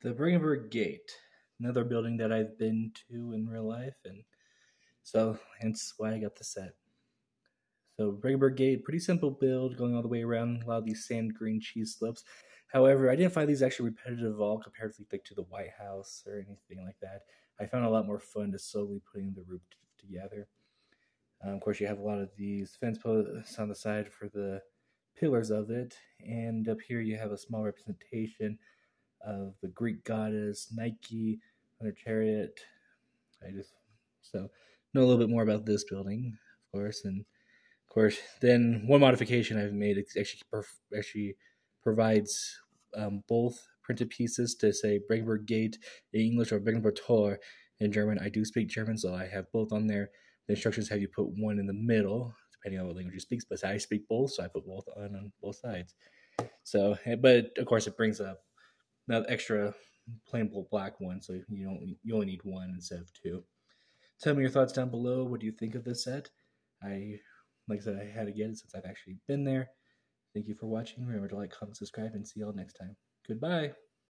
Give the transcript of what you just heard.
the Brandenburg Gate, another building that I've been to in real life, and so hence why I got the set. So Brandenburg Gate, pretty simple build, going all the way around a lot of these sand green cheese slopes. However, I didn't find these actually repetitive at all comparatively like to the White House or anything like that. I found a lot more fun to slowly putting the roof together. Um, of course, you have a lot of these fence posts on the side for the pillars of it, and up here you have a small representation of the Greek goddess Nike on her chariot. I just so know a little bit more about this building, of course, and of course, then one modification I've made actually actually provides um, both printed pieces to say Brandenburg Gate in English or Brandenburg Tor in German. I do speak German, so I have both on there. The instructions have you put one in the middle, depending on what language you speak. But I speak both, so I put both on on both sides. So, eh, but of course, it brings up that extra plain black one, so you don't you only need one instead of two. Tell me your thoughts down below. What do you think of this set? I, like I said, I had to get it since I've actually been there. Thank you for watching. Remember to like, comment, subscribe, and see y'all next time. Goodbye.